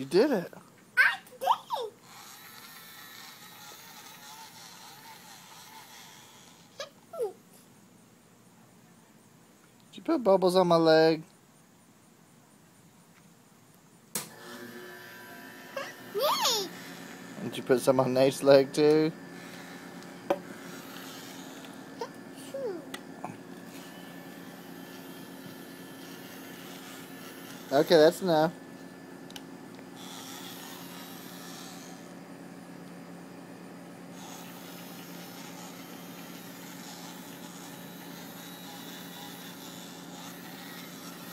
You did it. I did. Did you put bubbles on my leg? Did you put some on Nate's leg too? Okay, that's enough.